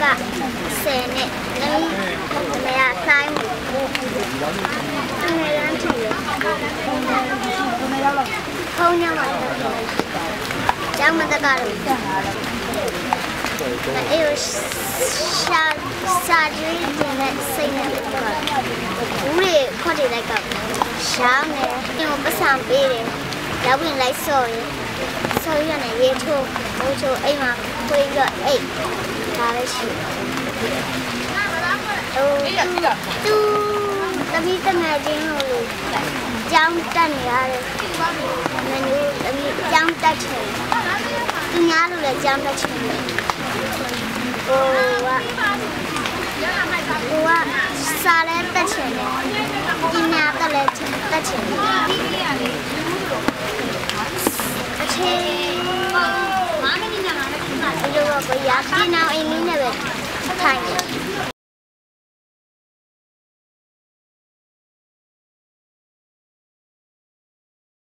က10နဲ့သမီးသမီးကဆိုင်အမေရန်ထီခေါင်းညမှာကျောင်းမတကတော့အေးရှာစာကြည့်တဲ့စိတ်နဲ့တော့ဘူးလေခေါ်တယ်လိုက်ကရှားမယ်ဒီကိုပတ်စံပေးတယ်ရောက်ဝင်လိုက်ဆော့ရယ်ဆော်ရနဲ့ရေထိုးဟိုချိုအိမ်မှာခွေးပြီးတော့အိတ် ဒါပဲရှိတယ်ဟိုသူသမီးတမယ်ချင်းလို့ကြောင်းတက်နေရတယ်မင်းတို့သမီးကြောင်းတက်ချင်သူများလို့လည်းကြောင်းတက်ချင်တယ်ဟိုကဟိုကစားလဲတက်ချင်တယ်ပညာတက်လဲတက်ချင်တယ်အချင်း မာမနီနာမာ